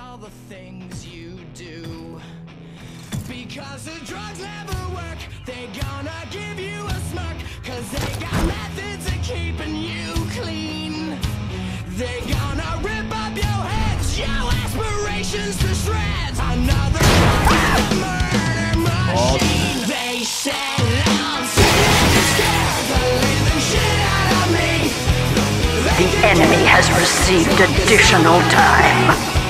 All the things you do. Because the drugs never work, they gonna give you a smirk. Cause they got methods of keeping you clean. They gonna rip up your heads, your aspirations to shreds. Another murder machine. They said the enemy has received additional time.